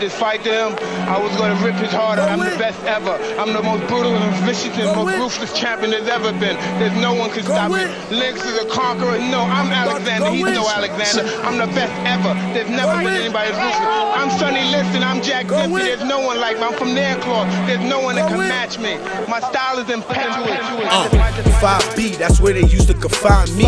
this fight to him, I was gonna rip his heart out. I'm the best ever. I'm the most brutal and vicious and most ruthless champion there's ever been. There's no one can stop me. Lynx is a conqueror. No, I'm Alexander. He's no Alexander. I'm the best ever. There's never been anybody as ruthless. I'm Sonny Liston. I'm Jack Dempsey. There's no one like me. I'm from Nairclaw. There's no one that can match me. My style is impetuous. Uh, 5B, that's where they used to confine me.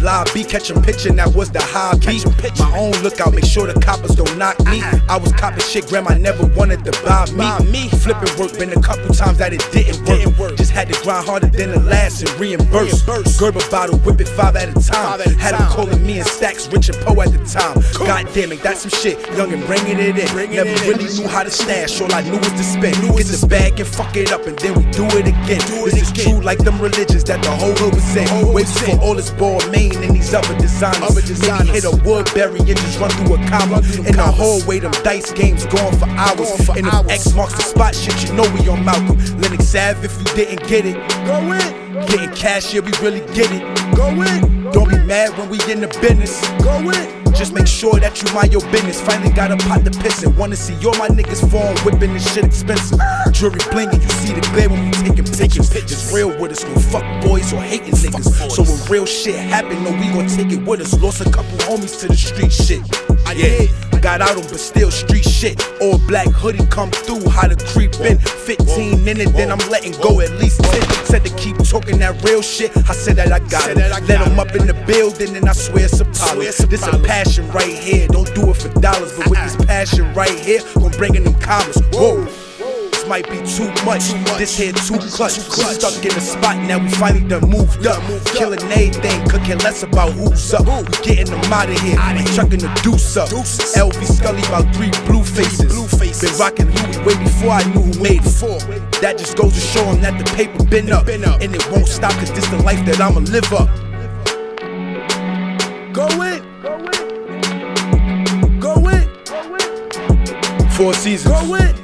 Live B, catching pitching, that was the high hobby. My own lookout, make sure the coppers don't knock me. I was copping shit, grandma never wanted to buy me. me. Flipping work, been a couple times that it didn't work. Just had to grind harder than the last and reimburse. Gerber bottle, whip it five at a time. Had them calling me in stacks, rich and po at the time. God damn it, that's some shit. Young and bringing it in. Never really knew how to stash, all I knew was to spend. Get the bag and fuck it up, and then we do it again. This is true like them religions that the whole hood was in. Wait for all this ball main and these other designers. Maybe hit a Woodbury and just run through a comma. In the hallway, them dice going for hours. And if X marks the spot, shit, you know we on Malcolm. Lennox Ave, if you didn't get it, go in. Getting cash, yeah, we really get it. Go in. Don't be mad when we in the business. Go in. Just make sure that you mind your business. Finally got a pot to piss in. Wanna see all my niggas fall, whipping this shit expensive. Jewelry blinging, you see the glare when we taking pictures. It's real with us, no fuck boys or hating niggas. So when real shit happen, no, we gon' take it with us. Lost a couple homies to the street shit. I Yeah. Got out on, but still street shit. All black hoodie come through, how to creep in. 15 in it, then I'm letting go at least 10. Said to keep talking that real shit. I said that I got it. Let them up in the building, and I swear it's Apollo. This a passion right here. Don't do it for dollars, but with this passion right here, gon' bring in them commas. Whoa. This might be too much. This here too clutch. We stuck in the spot now. We finally done moved up. Killing everything, cooking less about who's up. We getting them out of here. We chucking the deuce up. LV Scully about three blue faces. Been rocking Louis way before I knew who made it. That just goes to show them that the paper been up. And it won't stop cause this the life that I'ma live up. Go in. Four seasons. Go in.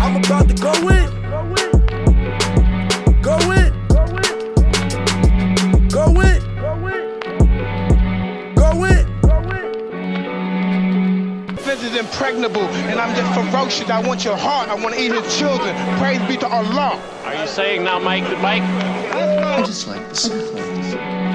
I'm about to go in. Go in. Go in. Go in. Fence is impregnable, and I'm just ferocious. I want your heart. I want to eat his children. Praise be to Allah. Are you saying now, Mike, Mike? I just like the simple.